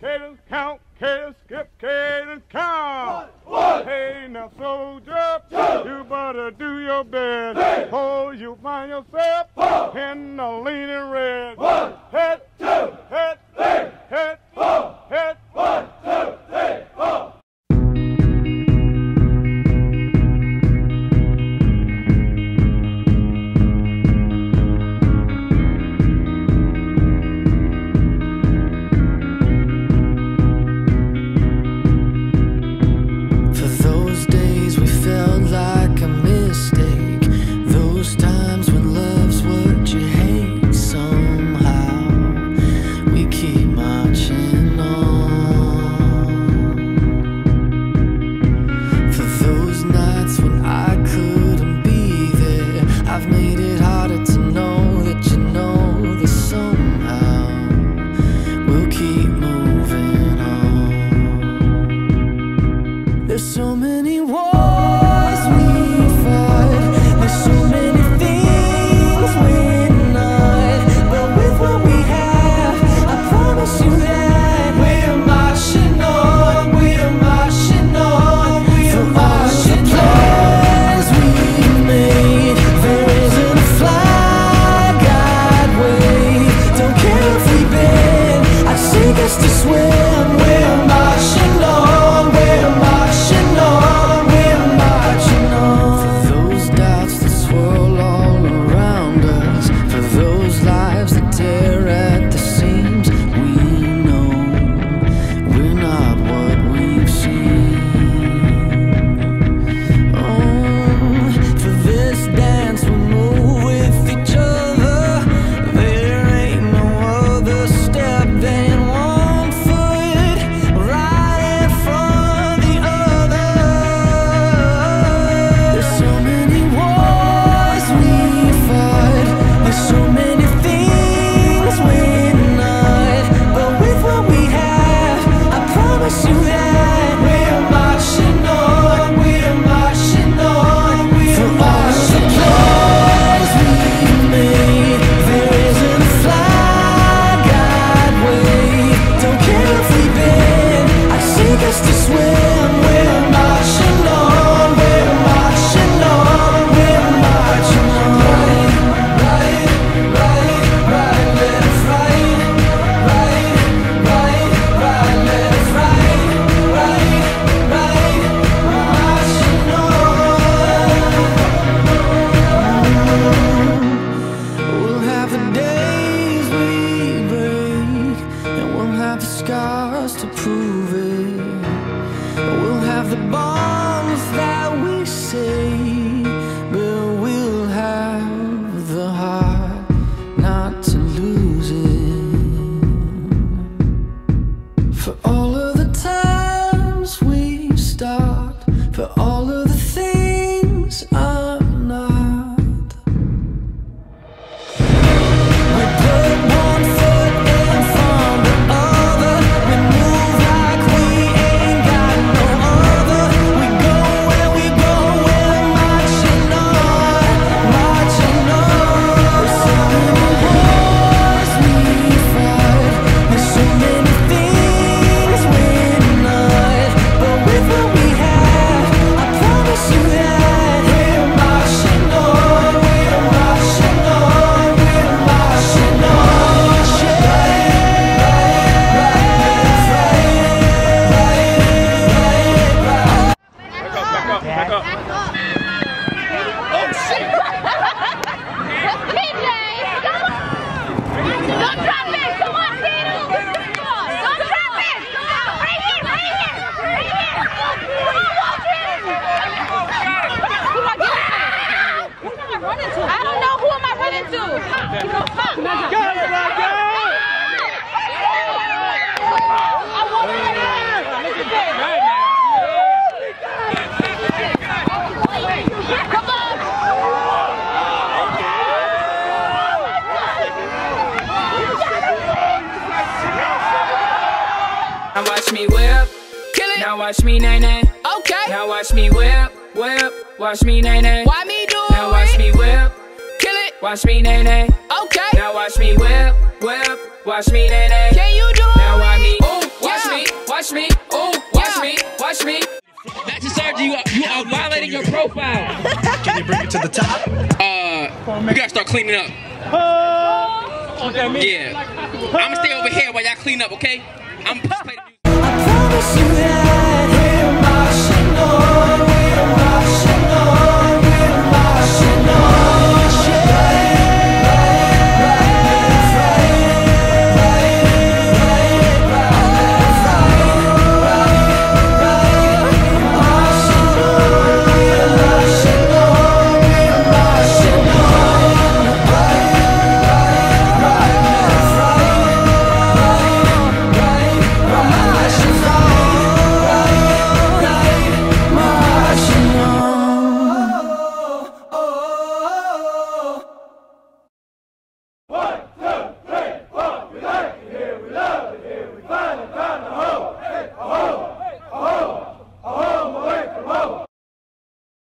Cadence count, cadence skip, cadence count. One, one. Hey now soldier, two. you better do your best. Hey. Oh, you find yourself Four. in the leaning rest. One, head, the bombs that we say, but we'll have the heart not to lose it. For all watch me whip, kill it. Now watch me nae nae. Okay. Now watch me whip, whip. Watch me nae nae. Why me do now watch me whip. Kill it. Watch me nae nae. Okay. Now watch me whip, whip. Watch me nae nae. Can you do it? Now watch me. Ooh, watch yeah. me, watch me. Ooh, watch yeah. me, watch me. You are, you are violating your profile. Can you bring it to the top? Uh, you gotta start cleaning up. Oh, yeah. I'm gonna stay over here while y'all clean up, okay? I'm just playing. I promise you that.